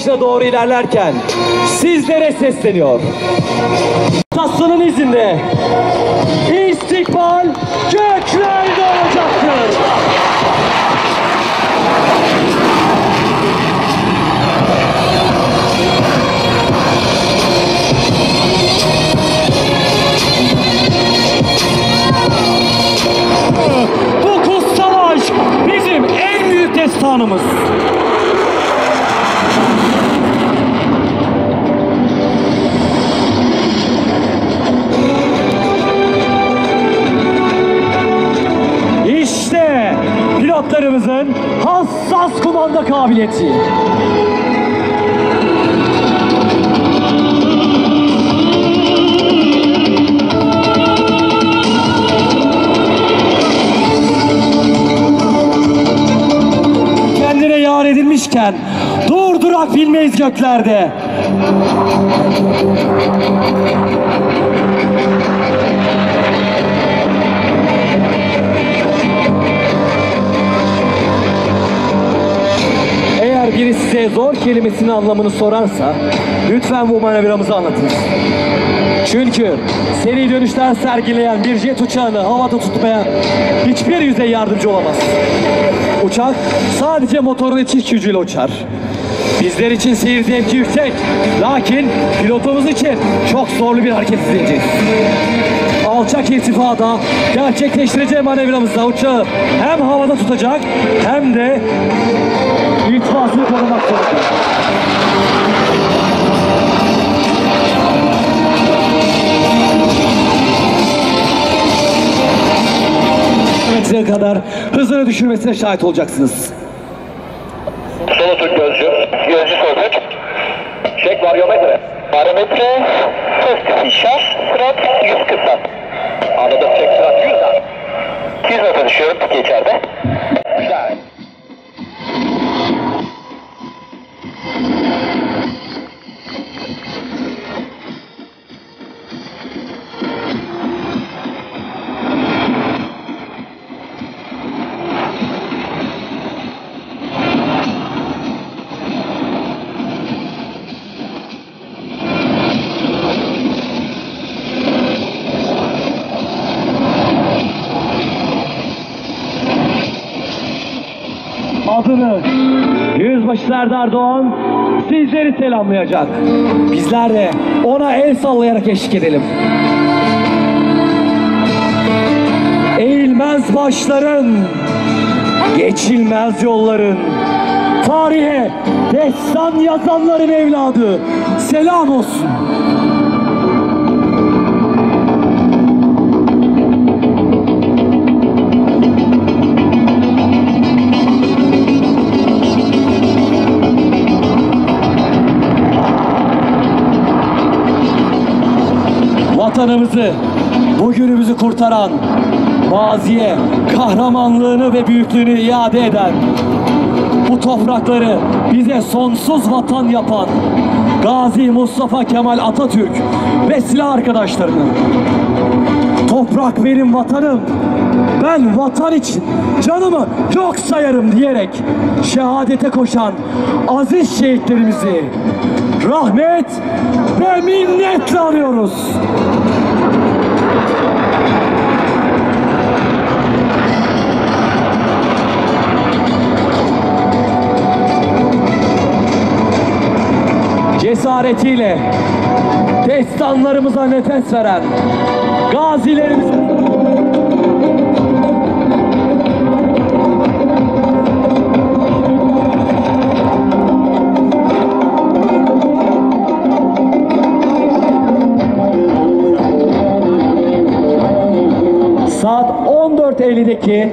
başına doğru ilerlerken sizlere sesleniyor. Taslanın izinde istikbal göklerde olacaktır. Pilotlarımızın hassas kumanda kabiliyeti. kendine yar edilmişken durdurak bilmeyiz göklerde. Biri size zor kelimesinin anlamını sorarsa lütfen bu manevramızı anlatınız. Çünkü seri dönüşler sergileyen bir jet uçağını havada tutmaya hiçbir yüzey yardımcı olamaz. Uçak sadece motorun iç gücüyle uçar. Bizler için seyir zevki yüksek. Lakin pilotumuz için çok zorlu bir hareket izleyeceğiz. Alçak irtifada gerçekleştireceği manevramızda uçağı hem havada tutacak hem de irtifasını korumak zorunda. metreye kadar hızını düşürmesine şahit olacaksınız. Solo Türk gözcü. Gözcü sözlük. Çek varyometre. Söz inşaat. Sürat 100 kısa. Anladım. Çek sürat 100 ar. 200 metre düşüyorum. Piki Adını Yüzbaşı Serdar Doğan sizleri selamlayacak. Bizler de ona el sallayarak eşlik edelim. Eğilmez başların, geçilmez yolların, tarihe destan yazanların evladı selam olsun. Vatanımızı, bugünümüzü kurtaran, maziye kahramanlığını ve büyüklüğünü iade eden, bu toprakları bize sonsuz vatan yapan Gazi Mustafa Kemal Atatürk ve silah arkadaşlarını toprak benim vatanım ben vatan için canımı yok sayarım diyerek şehadete koşan aziz şehitlerimizi rahmet ve minnetle anıyoruz. Cesaretiyle destanlarımıza nefes veren gazilerimize saat 14.50'deki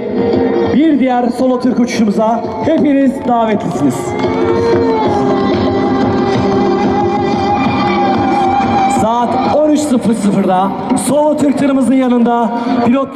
bir diğer solo Türk uçuşumuza hepiniz davetlisiniz. Saat 13.00'da solo Türk tırımızın yanında. Pilotları